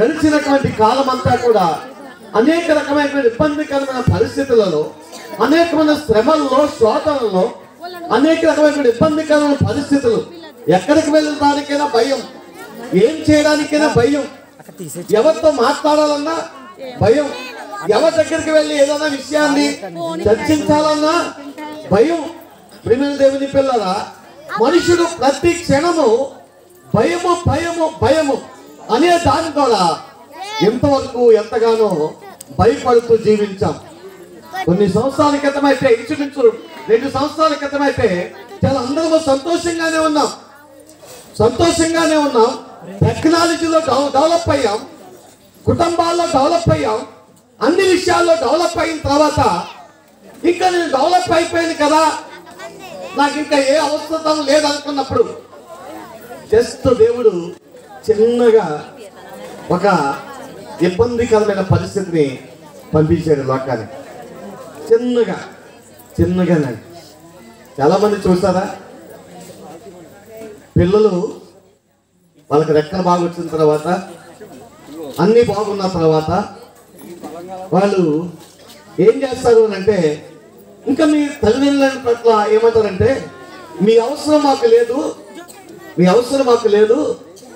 గడిచినటువంటి కాలం అంతా కూడా అనేక రకమైన ఇబ్బందికరమైన పరిస్థితులలో అనేకమైన శ్రమల్లో శోధనలో అనేక రకమైన ఇబ్బందికరమైన పరిస్థితులు. ఎక్కడికి వెళ్ళడానికైనా భయం. ఏం చేయడానికైనా భయం. ఎవరితో మాట్లాడాలన్నా భయం. ఎవరి దగ్గరికి వెళ్ళి ఏదైనా విషయాన్ని చర్చించాలన్నా భయం. ప్రేమ దేవుని పిల్లల మనుషుడు ప్రతి క్షణము భయము భయము భయము. అనే దాని ద్వారా ఎంతవరకు ఎంతగానో భయపడుతూ జీవించాం. కొన్ని సంవత్సరాల క్రితం అయితే ఇంచుమించు రెండు సంవత్సరాల క్రితం అయితే చాలా అందరూ సంతోషంగానే ఉన్నాం. సంతోషంగానే ఉన్నాం. టెక్నాలజీలో డెవలప్ అయ్యాం. కుటుంబాల్లో డెవలప్ అయ్యాం. అన్ని విషయాల్లో డెవలప్ అయిన తర్వాత ఇంకా నేను డెవలప్ అయిపోయింది కదా. నాకు ఇంకా ఏ అవసరం లేదనుకున్నప్పుడు జస్ట్ దేవుడు చిన్నగా ఒక ఇబ్బందికరమైన పరిస్థితిని పంపించాడు లోకానికి చిన్నగా చిన్నగానండి చాలామంది చూస్తారా చూసారా? పిల్లలు వాళ్ళకి రెక్కలు బాగా వచ్చిన తర్వాత అన్నీ బాగున్న తర్వాత వాళ్ళు ఏం చేస్తారు అని అంటే ఇంకా మీ తల్లిదండ్రుల పట్ల ఏమంటారంటే మీ అవసరం మాకు లేదు మీ అవసరం మాకు లేదు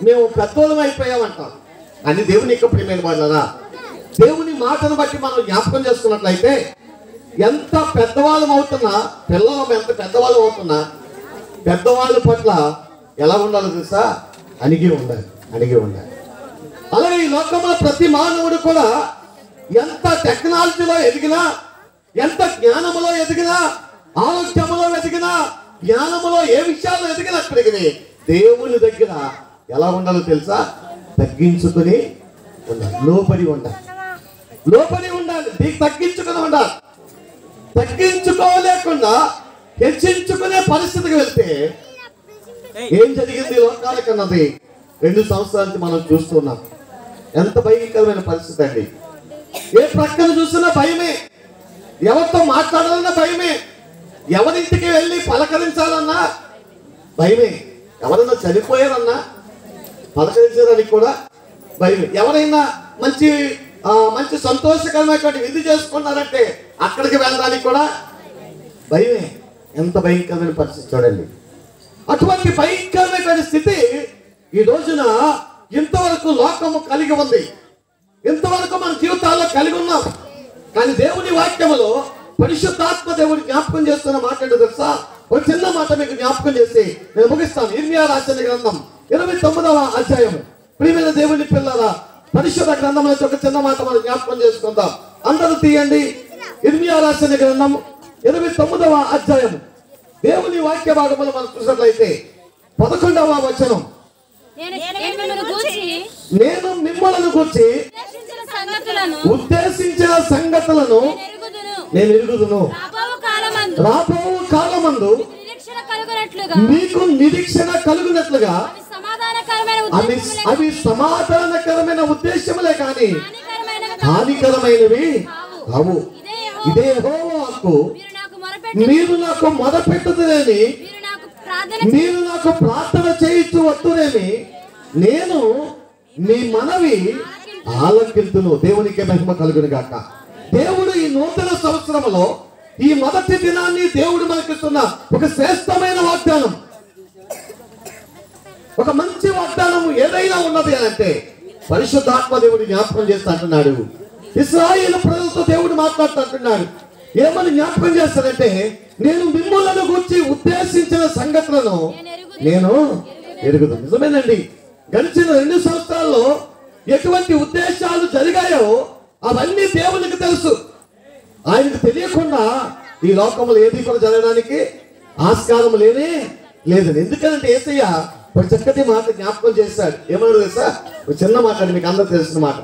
మేము పెద్దోళం అయిపోయామంటాం. అని దేవుని యొక్క ప్రియమైన వాళ్ళరా దేవుని మాటను బట్టి మనం జ్ఞాపకం చేసుకున్నట్లయితే ఎంత పెద్దవాళ్ళం అవుతున్నా పిల్లలం ఎంత పెద్దవాళ్ళం అవుతున్నా పెద్దవాళ్ళ పట్ల ఎలా ఉండాలో తెలుసా? అణిగి ఉండాలి అణిగి ఉండాలి. అలాగే ఈ లోకంలో ప్రతి మానవుడు కూడా ఎంత టెక్నాలజీలో ఎదిగినా ఎంత జ్ఞానములో ఎదిగినా ఆరోగ్యములో ఎదిగినా జ్ఞానములో ఏ విషయాల్లో ఎదిగినప్పటికీ దేవుని దగ్గర ఎలా ఉండాలో తెలుసా? తగ్గించుకుని ఉండాలి. లోపడి ఉండాలి. లోపడి ఉండాలి. నీకు తగ్గించుకుని ఉండాలి. తగ్గించుకోలేకుండా హెచ్చించుకునే పరిస్థితికి వెళ్తే ఏం జరిగింది లోకాలకన్నది రెండు సంవత్సరాలకి మనం చూస్తున్నాం ఎంత భయంకరమైన పరిస్థితి అండి. ఏ ప్రక్కన చూసినా భయమే. ఎవరితో మాట్లాడాలన్నా భయమే. ఎవరింటికి వెళ్ళి పలకరించాలన్నా భయమే. ఎవరన్నా చనిపోయారన్నా పలకరించడానికి కూడా భయమే. ఎవరైనా మంచి మంచి సంతోషకరమైనటువంటి విధి చేసుకున్నారంటే అక్కడికి వెళ్ళడానికి కూడా భయమే. ఎంత భయంకరమైన పరిస్థితి చూడండి. అటువంటి భయంకరమైనటువంటి స్థితి ఈ రోజున ఇంతవరకు లోకము కలిగి ఉంది. ఇంతవరకు మన జీవితాల్లో కలిగి ఉన్నాం. కానీ దేవుని వాక్యములో పరిశుద్ధాత్మ దేవుడు జ్ఞాపకం చేస్తున్న మాట తెలుసా? ఒక చిన్న మాట మీకు జ్ఞాపకం చేసి నేను ముగిస్తాను. ఇర్మియా రాసిన గ్రంథం ఇరవై తొమ్మిదవ అధ్యాయం ప్రియమైన దేవుని పిల్లల పరిశుద్ధ గ్రంథం నుంచి ఒక చిన్న మాట మనం జ్ఞాపకం చేసుకుందాం. అందరూ తీయండి. ఇర్మియా రాసిన గ్రంథం ఇరవై తొమ్మిదవ అధ్యాయం దేవుని వాక్య భాగములు మనం చూసినట్లయితే పదకొండవ వచనం. నేను మిమ్మల్ని గూర్చి గురించి ఉద్దేశించిన సంగతులను నేను ఎరుగుదును. రాబో కాలమందు మీకు నిరీక్షణ కలుగునట్లుగా అవి అవి సమాధానకరమైన ఉద్దేశములే కానీ హానికరమైనవి కావు. ఇదే హోవాకు మీరు నాకు మొరపెట్టి మీరు మీరు నాకు ప్రార్థన మీరు నాకు ప్రార్థన చేయించు వద్దునేమి నేను మీ మనవి ఆలకింతును. దేవునికి మహిమ కలుగును గాక దేవుడు ఈ నూతన సంవత్సరంలో ఈ మొదటి దినాన్ని దేవుడు మనకిస్తున్న ఒక శ్రేష్టమైన వాగ్దానం. ఒక మంచి వాగ్దానం ఏదైనా ఉన్నది అని అంటే పరిశుద్ధాత్మ దేవుడు జ్ఞాపకం చేస్తా అంటున్నాడు. ఇస్రాయేల్ ప్రజలతో దేవుడు మాట్లాడుతుంటున్నాడు ఏమని జ్ఞాపకం చేస్తాడంటే నేను మిమ్మల్ని గురించి ఉద్దేశించిన సంఘటనను నేను ఎరుగుదు నిజమేనండి. గడిచిన రెండు సంవత్సరాల్లో ఎటువంటి ఉద్దేశాలు జరిగాయో అవన్నీ దేవునికి తెలుసు. ఆయనకు తెలియకుండా ఈ లోకంలో ఏది కూడా జరగడానికి ఆస్కారం లేనే లేదు. ఎందుకంటే ఏసయ్య ఒక చక్కటి మాట జ్ఞాపకం చేశాడు. ఏమన్నా తెలుసా? ఒక చిన్న మాట అండి మీకు అందరూ తెలిసిన మాట.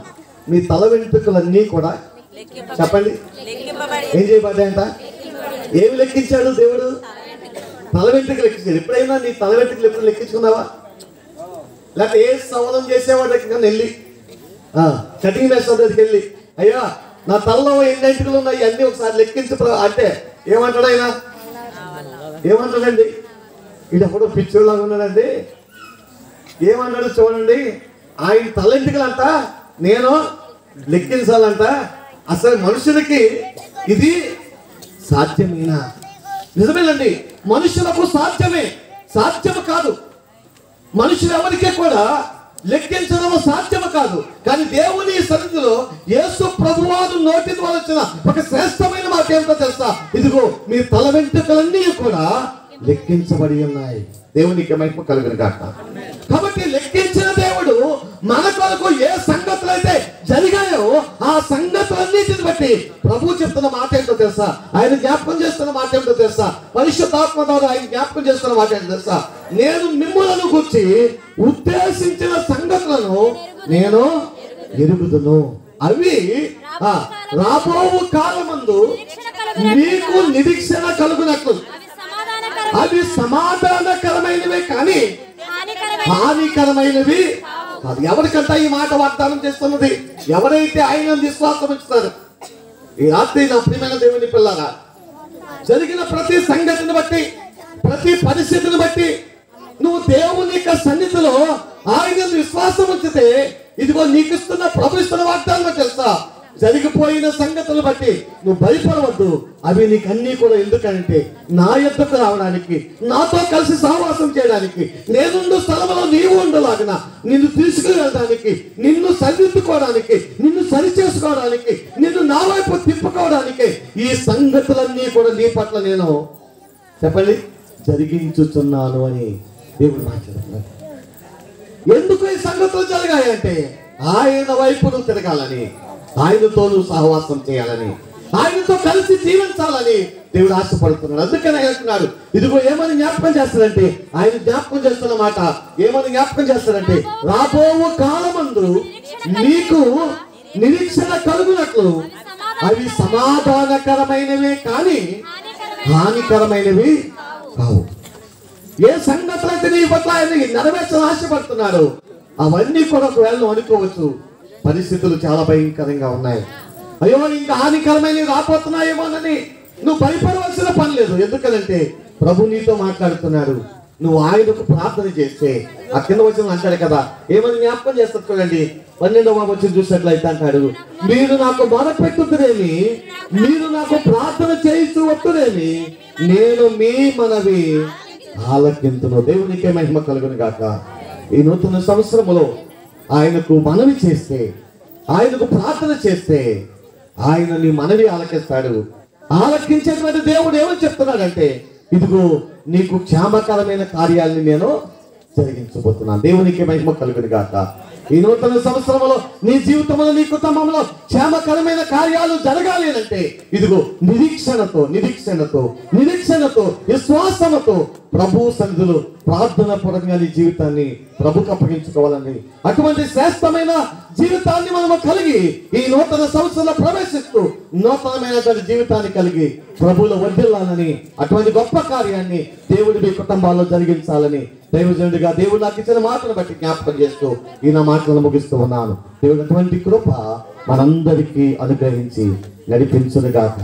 మీ తల వెంట్రుకలన్నీ కూడా చెప్పండి. ఏం చేయబడ్డాయంట? ఏమి లెక్కించాడు దేవుడు? తల వెంట్రుకలు లెక్కించాడు. ఎప్పుడైనా నీ తల వెంట్రుకలు ఎప్పుడు లెక్కించుకున్నావా? లేకపోతే ఏ సవరం చేసేవాడు దగ్గర వెళ్ళి. కటింగ్ మేస్టర్ దగ్గరికి వెళ్ళి. అయ్యా నా తలలో ఎన్ని ఎంటుకలు ఉన్నాయి? అన్ని ఒకసారి లెక్కించు అంటే ఏమంటాడు ఆయన? ఏమంటాడండి? ఇది ఎప్పుడో పిచ్చోళ్ళగా ఉన్నాడండి. ఏమన్నాడు చూడండి? ఆయన తలెంటికలంట నేను లెక్కించాలంట. అసలు మనుషులకి ఇది సాధ్యమేనా? నిజమేనండి మనుషులకు సాధ్యమే. సాధ్యము కాదు. మనుషులు ఎవరికీ కూడా లెక్కించడం సాధ్యము కాదు. కానీ దేవుని సన్నిధిలో యేసు ప్రభువాదు నోటి ద్వారా వచ్చిన ఒక శ్రేష్టమైన మాట ఏమిటో తెలుసా? ఇదిగో మీ తల వెంట్రుకలన్నీ కూడా లెక్కించబడి ఉన్నాయి. దేవునికి మహిమ కలుగును కాక కాబట్టి లెక్కించిన దేవుడు మన కొరకు ఏ సంగతులు అయితే జరిగాయో ఆ సంగతులన్నిటిని బట్టి ప్రభు చెప్తున్న మాట ఏంటో తెలుసా? ఆయన జ్ఞాపకం చేస్తున్న మాట ఏంటో తెలుసా? పరిశుద్ధాత్మ ద్వారా ఆయన జ్ఞాపకం చేస్తున్న మాట ఏంటో తెలుసా? నేను మిమ్ములను గుర్చి ఉద్దేశించిన సంగతులను నేను ఎరుగుదును. అవి ఆ, రాబోవు కాలమందు మీకు నిరీక్షణ కలుగునట్లు. అవి అవి సమాధానకరమైన సమాధానకరమైనవే కానీ హానికరమైన హానికరమైనవి. కాదు ఎవరికంతా ఈ మాట వాగ్దానం చేస్తున్నది? ఎవరైతే ఆయన విశ్వాసం ఉంచుతారు. ఈ రాత్రి నా ప్రియమైన దేవుని పిల్లరా జరిగిన ప్రతి సంగతిని బట్టి ప్రతి పరిస్థితిని బట్టి నువ్వు దేవుని యొక్క సన్నిధిలో ఆయన విశ్వాసం ఉంచితే ఇదిగో నీకు ఇస్తున్న ప్రభు ఇస్తున్న వాగ్దానం తెలుసా? జరిగిపోయిన సంగతులు బట్టి నువ్వు భయపడవద్దు అవి నీకు అన్ని కూడా ఎందుకంటే నా ఎద్దకు రావడానికి నాతో కలిసి సహవాసం చేయడానికి నేనుండు స్థలంలో నీవు ఉండలాగిన నిన్ను తీసుకువెళ్ళడానికి నిన్ను సరిదిద్దుకోవడానికి నిన్ను సరి చేసుకోవడానికి నిన్ను నా వైపు తిప్పుకోవడానికి ఈ సంగతులన్నీ కూడా నీ పట్ల నేను చెప్పండి జరిగించుతున్నాను అని దేవుడు మాట్లాడుతున్నాడు ఎందుకు ఈ సంగతులు జరిగాయంటే ఆయన వైపు నువ్వు తిరగాలని. ఆయనతో సహవాసం చేయాలని ఆయనతో కలిసి జీవించాలని దేవుడు ఆశపడుతున్నాడు. అందుకని అంటున్నాడు ఇదిగో ఏమని జ్ఞాపకం చేస్తాడంటే ఆయన జ్ఞాపకం చేస్తున్న మాట ఏమని జ్ఞాపకం చేస్తాడంటే రాబోవు కాలమందు నీకు నిరీక్షణ కలుగునట్లు అవి సమాధానకరమైనవే కానీ హానికరమైనవి కావు. ఏ సంగతులు నీ పట్ల ఆయన నెరవేర్చని ఆశపడుతున్నాడు అవన్నీ కూడా ఒకవేళ అనుకోవచ్చు. పరిస్థితులు చాలా భయంకరంగా ఉన్నాయి. అయ్యో ఇంకా హానికరమైనవి రాబోతున్నాయేమోనని నువ్వు భయపడవలసిన పని లేదు. ఎందుకనంటే ప్రభు నీతో మాట్లాడుతున్నాడు. నువ్వు ఆయనకు ప్రార్థన చేస్తే ఆ కింద వచ్చిన అంటాడు కదా ఏమని జ్ఞాపకం చేస్తారు చూడండి. పన్నెండవ వచ్చిన చూసినట్లయితే అంటాడు మీరు నాకు మొదపెట్టుతురేమి మీరు నాకు ప్రార్థన చేయిస్తూ వస్తురేమి నేను మీ మనవి ఆలకింతును. దేవునికే మహిమ కలుగును గాక. ఈ నూతన సంవత్సరములో ఆయనకు మనవి చేస్తే ఆయనకు ప్రార్థన చేస్తే ఆయన నీ మనవి ఆలకిస్తాడు. ఆలకించేటువంటి దేవుడు ఏమని చెప్తున్నాడంటే ఇదిగో నీకు క్షేమకరమైన కార్యాలని నేను జరిగించబోతున్నాను. దేవునికి మహిమ కలుగును గాక. ఈ నూతన సంవత్సరంలో నీ జీవితంలో నీ కుటుంబంలో క్షేమకరమైన కార్యాలు జరగాలి అంటే ఇదిగో నిరీక్షణతో నిరీక్షణతో నిరీక్షణతో విశ్వాసముతో ప్రభు సన్నిధిలో ప్రార్థన పూర్వకంగా నీ జీవితాన్ని ప్రభుకు అప్పగించుకోవాలని అటువంటి శ్రేష్టమైన జీవితాన్ని మనము కలిగి ఈ నూతన సంవత్సరంలో ప్రవేశిస్తూ నూతనమైనటువంటి జీవితాన్ని కలిగి ప్రభువులో వర్ధిల్లాలని అటువంటి గొప్ప కార్యాన్ని దేవుడి మీ కుటుంబాల్లో జరిగించాలని దైవజనుడిగా దేవుడు నాకు ఇచ్చిన మాటను బట్టి జ్ఞాపకం చేస్తూ ఈ నా మాటలను ముగిస్తూ ఉన్నాను. దేవుడు అటువంటి కృప మనందరికీ అనుగ్రహించి నడిపించునుగాక.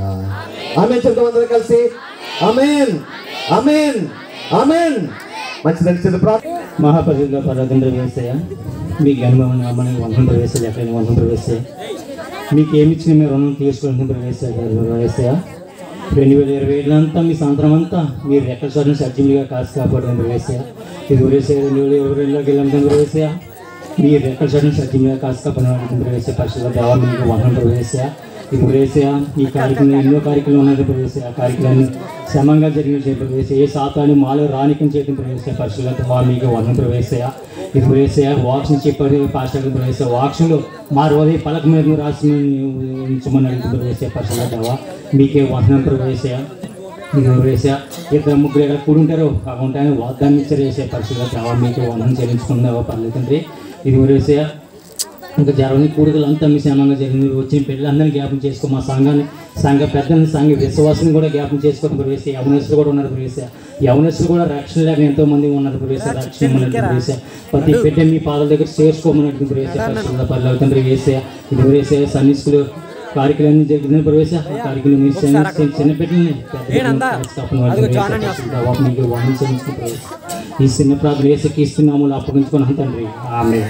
ఆమె చెప్తాం అందరూ కలిసి అమేన్ అమేన్ అమేన్ మంచి నడిచిన ప్రార్థన మహాపరిగా పర్వతంలో వేసాయ మీ అనుభవం అమ్మని వందం ప్రవేశాలు ఎక్కడైనా వందం ప్రవేశాయి మీకు ఏమి ఇచ్చిన మీరు రుణం తీసుకుని ప్రవేశాయ రెండు వేల ఇరవై ఏడు అంతా మీ సంవత్సరం అంతా మీరు ఎక్కడ చదివిన సజ్జములుగా కాసు కాపాడడం ప్రవేశాయ ఇది ప్రవేశ రెండు వేల ఇరవై రెండులోకి వెళ్ళడం ప్రవేశాయ మీరు ఎక్కడ చదివిన సజ్జములుగా కాసు కాపాడడం ప్రవేశ పరిశుభ్ర దేవా మీకు వందం ప్రవేశాయ ఇది ప్రవేశ ఈ కార్యక్రమం ఎన్నో కార్యక్రమాలు ఉన్నది ప్రవేశ ఆ కార్యక్రమాన్ని శ్రమంగా జరిగిన ప్రవేశ ఏ శాతాన్ని మాలో రానికం చేయడం ప్రవేశ పరిశుభ్రత మీకు వర్ణం ప్రవేశయ ఇది ప్రవేశ వాక్స్ చెప్పారు పాస్టర్ ప్రవేశ వాక్స్లో మా రోజు పలక మీద రాసి ఉంచమని అడిగిన ప్రవేశ పరిశుభ్రత మీకే వర్ణం ప్రవేశయ ఇది ఇద్దరు ముగ్గురు ఎక్కడ కూడుంటారో ఆ ఉంటాయని వాగ్దానం ఇచ్చారు. వేసే పరిశుభ్రత మీకు వర్ణం చెల్లించుకున్నావా పర్లేదు తండ్రి. ఇది ప్రవేశ ఇంకా జరగని కూడుకలు అంతా మీ క్షేమంగా జరిగింది వచ్చిన పెళ్ళందరినీ జ్ఞాపం చేసుకో. మా సంఘాన్ని సంఘ పెద్దల్ని సంఘ విశ్వాసం కూడా జ్ఞాపం చేసుకోవడం ప్రవేశ యవనస్తులు కూడా ఉన్నారు. ప్రవేశ యవనస్తులు కూడా రక్షణ లేక ఎంతో మంది ఉన్నారు ప్రవేశ రక్షణ ప్రవేశ ప్రతి బిడ్డ మీ పాదాల దగ్గర చేసుకోమని ప్రవేశ పల్లె తండ్రి వేసే ఇది ప్రవేశ సన్నిస్కులు కార్యక్రమం జరిగిన ప్రవేశ కార్యక్రమం చిన్న ఈ చిన్న ప్రార్థన ఇస్తున్నాము అప్పగించుకున్నాం తండ్రి. ఆమె